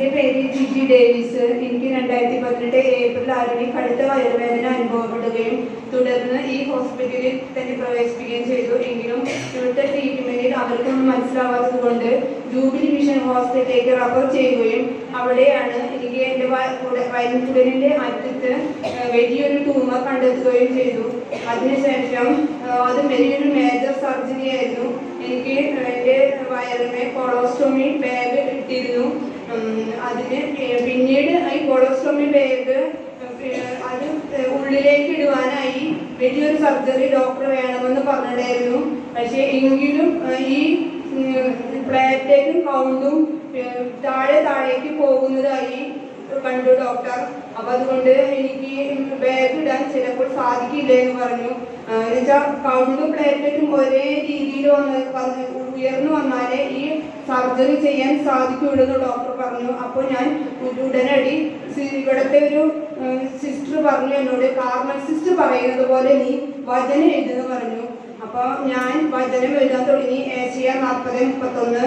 എന്റെ പേര് ജിജി ഡേവിസ്. എനിക്ക് രണ്ടായിരത്തി പതിനെട്ട് ഏപ്രിൽ ആറിന് കടുത്ത വയറുവേദന അനുഭവപ്പെടുകയും തുടർന്ന് ഈ ഹോസ്പിറ്റലിൽ തന്നെ പ്രവേശിപ്പിക്കുകയും ചെയ്തു. എങ്കിലും ഇവിടുത്തെ ട്രീറ്റ്മെന്റിൽ അവർക്കൊന്നും മനസ്സിലാവാത്തത് കൊണ്ട് ജൂബിലി മിഷൻ ഹോസ്പിറ്റലിലേക്ക് റഫർ ചെയ്യുകയും അവിടെയാണ് എനിക്ക് എന്റെ വയൻകുടലിന്റെ അറ്റത്ത് വലിയൊരു ട്യൂമർ കണ്ടെത്തുകയും ചെയ്തു. അതിനുശേഷം അത് വലിയൊരു മേജർ സർജറി ആയിരുന്നു. എനിക്ക് എന്റെ വയറിനെ കൊളോസ്റ്റോമി ബാഗ് അതിന് പിന്നീട് ഈ കൊളോസ്റ്റോമി ബാഗ് അത് ഉള്ളിലേക്ക് ഇടുവാനായി വലിയൊരു സർജറി ഡോക്ടർ വേണമെന്ന് പറഞ്ഞിട്ടായിരുന്നു പക്ഷേ എങ്കിലും ഈ പ്ലേറ്റേക്കും കൗണ്ടും താഴെ താഴേക്ക് പോകുന്നതായി ഡോക്ടർ അപ്പൊ അതുകൊണ്ട് എനിക്ക് ബാഗ് ഇടാൻ ചിലപ്പോൾ സാധിക്കില്ല എന്ന് പറഞ്ഞു എന്നുവെച്ചാൽ കൗണ്ടും പ്ലേറ്ററ്റും ഒരേ രീതിയിൽ വന്ന് ഉയർന്നു വന്നാലേ ഈ സർജറി ചെയ്യാൻ സാധിക്കുള്ളൂ എന്ന് ഡോക്ടർ പറഞ്ഞു. അപ്പോൾ ഞാൻ ഉടനടി ഇവിടുത്തെ ഒരു സിസ്റ്റർ പറഞ്ഞു എന്നോട് കാർമൽ സിസ്റ്റർ പറയുന്നത് പോലെ നീ വചനം എഴുതുന്നു പറഞ്ഞു. അപ്പോൾ ഞാൻ വചനം എഴുതാൻ തുടങ്ങി. ഏഷ്യ നാൽപ്പത് മുപ്പത്തൊന്ന്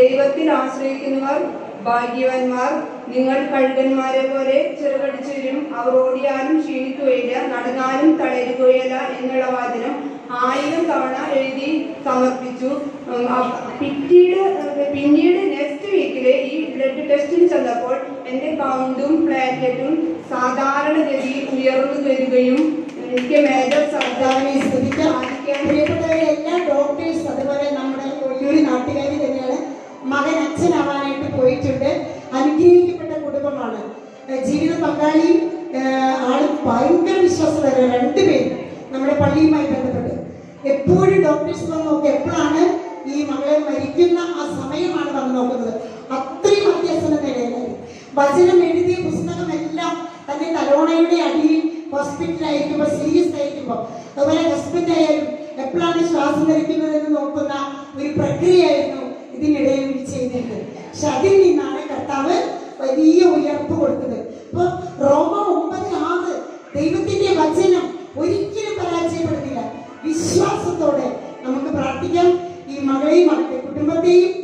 ദൈവത്തിൽ ആശ്രയിക്കുന്നവർ ഭാഗ്യവാന്മാർ നിങ്ങൾ കഴുകന്മാരെ പോലെ ചെറുകടിച്ചും അവർ ഓടിയാലും ക്ഷീണിക്കുകയില്ല നടന്നാലും തളരുകയില്ല എന്നുള്ള വാചനം ആയിരം തവണ എഴുതി സമർപ്പിച്ചു. പിന്നീട് പിന്നീട് നെക്സ്റ്റ് വീക്കിൽ ഈ ബ്ലഡ് ടെസ്റ്റിന് ചെന്നപ്പോൾ എന്റെ കൗണ്ടും പ്ലാറ്ററ്റും സാധാരണഗതി ഉയർന്നു വരികയും എനിക്ക് മേജർ സർജറി ജീവിത പങ്കാളിയും ആൾ ഭയങ്കര വിശ്വാസമാണ് രണ്ടുപേരും നമ്മുടെ പള്ളിയുമായി ബന്ധപ്പെട്ട്. എപ്പോഴും ഡോക്ടേഴ്സ് വന്ന് നോക്കുക എപ്പോഴാണ് ഈ മകളെ മരിക്കുന്ന ആ സമയമാണ് വന്ന് നോക്കുന്നത്. അത്രയും അത്യാസനം നിലയിലായി വചനം എഴുതിയ പുസ്തകമെല്ലാം തന്നെ തലോണയുടെ അടിയിൽ ഹോസ്പിറ്റലായിരിക്കുമ്പോൾ സീരിയസ് ആയിരിക്കുമ്പോൾ അതുപോലെ ഹസ്ബൻഡ് ആയാലും എപ്പോഴാണ് ശ്വാസം ധരിക്കുന്നതെന്ന് നോക്കുന്ന ഒരു പ്രക്രിയയായിരുന്നു ഇതിനിടയിൽ ചെയ്തിരുന്നത്. പക്ഷെ അതിൽ നിന്നാണ് കർത്താവ് വലിയ ഉയർപ്പ് കൊടുത്തത് സന്തോഷത്തോടെ നമുക്ക് പ്രാർത്ഥിക്കാം. ഈ മകളെയും അവരുടെ കുടുംബത്തെയും